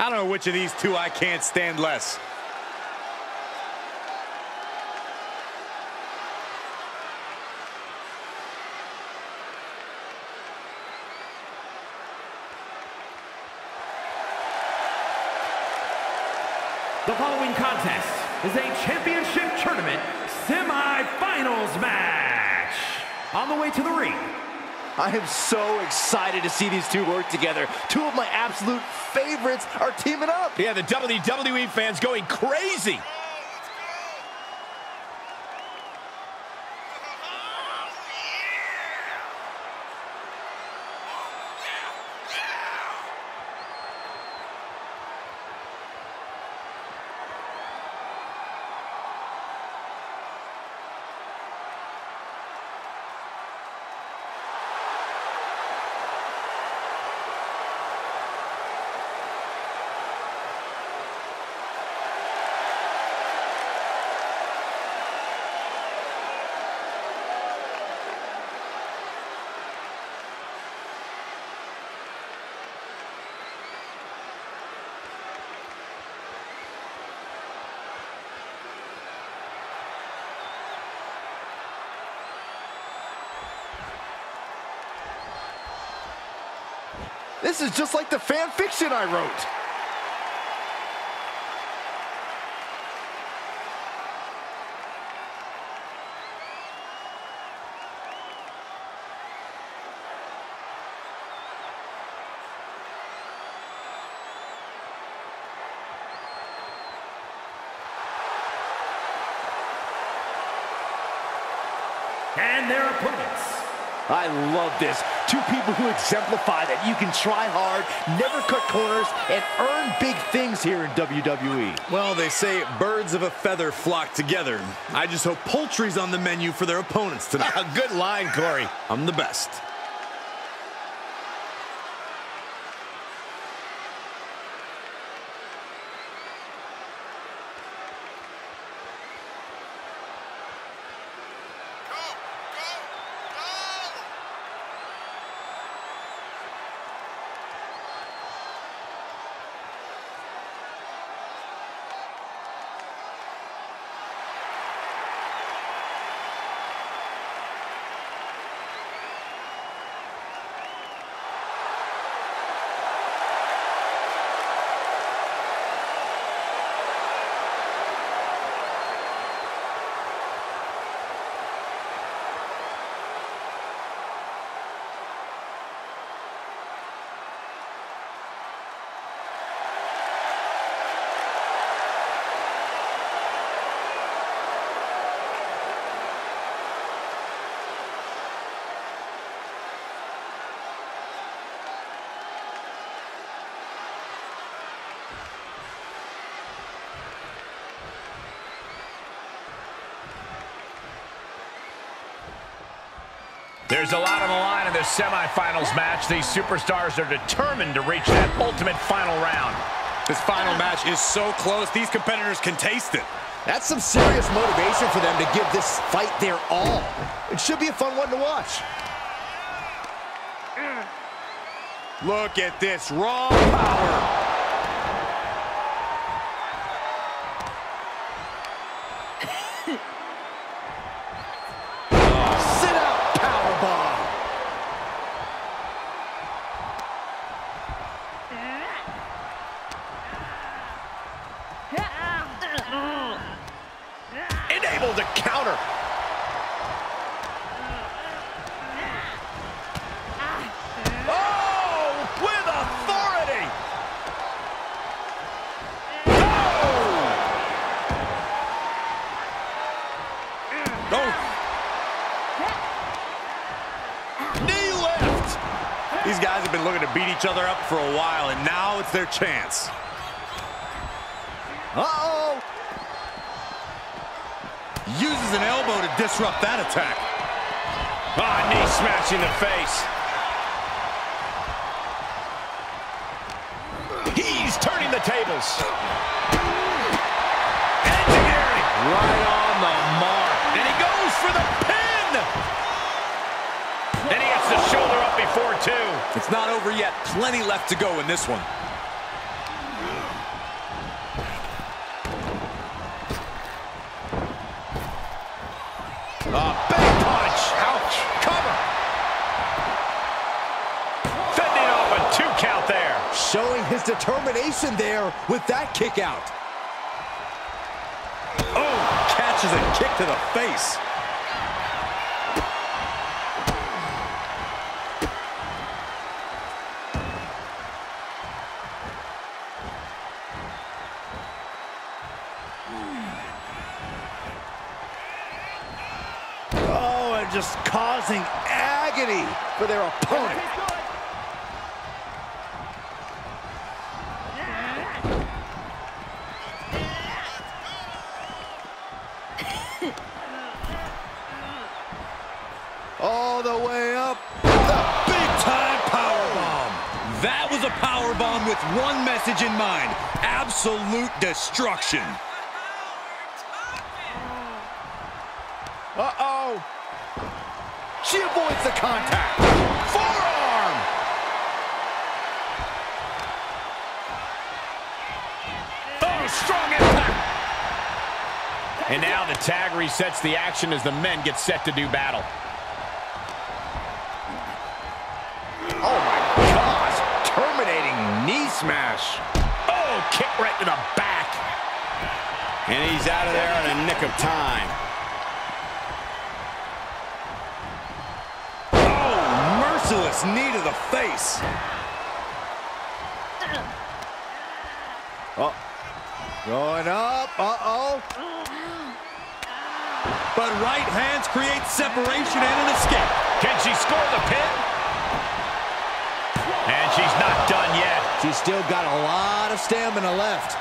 I don't know which of these two I can't stand less. The following contest is a championship tournament semi-finals match. On the way to the ring, I am so excited to see these two work together. Two of my absolute favorites are teaming up. Yeah, the WWE fans going crazy. This is just like the fan fiction I wrote. and their opponents. I love this. Two people who exemplify that you can try hard, never cut corners, and earn big things here in WWE. Well, they say birds of a feather flock together. I just hope poultry's on the menu for their opponents tonight. A good line, Corey. I'm the best. There's a lot on the line in this semifinals match. These superstars are determined to reach that ultimate final round. This final match is so close, these competitors can taste it. That's some serious motivation for them to give this fight their all. It should be a fun one to watch. Look at this raw power. Enabled to counter. Oh, with authority. Oh, these guys have been looking to beat each other up for a while, and now it's their chance. Uh-oh. Uses an elbow to disrupt that attack. Ah, knee smash in the face. He's turning the tables. Enzuigiri. Right on the mark. And he goes for the pin. And he gets the shoulder up before two. It's not over yet. Plenty left to go in this one. His determination there with that kick out. Oh, catches a kick to the face. Oh, and just causing agony for their opponent. Way up. The big time power bomb. That was a power bomb with one message in mind. Absolute destruction. Uh-oh. She avoids the contact. Forearm. Oh, strong impact. And now the tag resets the action as the men get set to do battle. Smash. Oh, kick right to the back. And he's out of there in a nick of time. Oh, merciless knee to the face. Oh. Going up. Uh-oh. But right hands create separation and an escape. Can she score the pin? And she's not done yet. She's still got a lot of stamina left.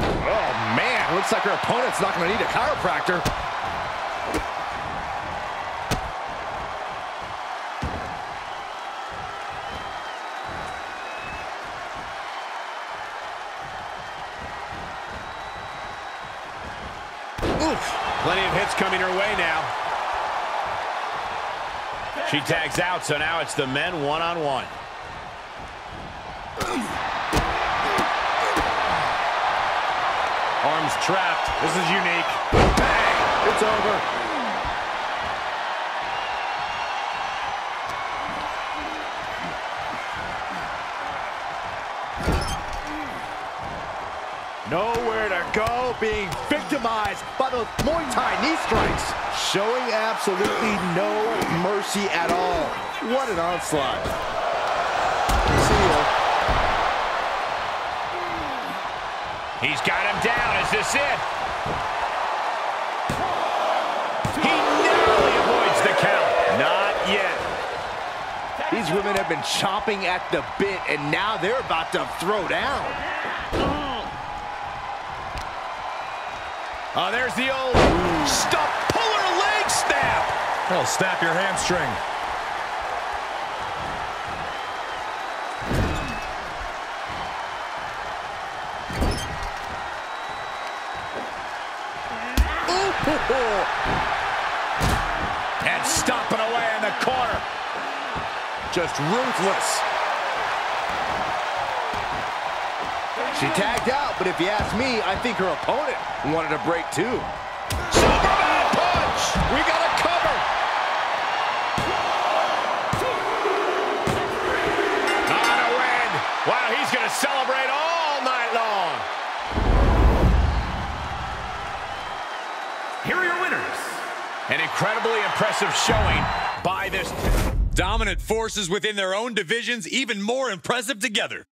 Oh, man. Looks like her opponent's not going to need a chiropractor. Oof. Plenty of hits coming her way now. She tags out, so now it's the men one-on-one. Arms trapped. This is unique. Bang! It's over. Nowhere to go, being victimized by those Muay Thai knee strikes. Showing absolutely no mercy at all. What an onslaught. See ya. He's got him down. Is this it? He narrowly avoids the count. Not yet. These women have been chomping at the bit, and now they're about to throw down. Oh, there's the old stop puller leg snap. Oh, snap your hamstring. And stomping away in the corner. Just ruthless. She tagged out, but if you ask me, I think her opponent wanted a break too. Superman punch. We got a cover. On a win. Wow, he's going to celebrate all night long. Here are your winners. An incredibly impressive showing by this. Dominant forces within their own divisions, even more impressive together.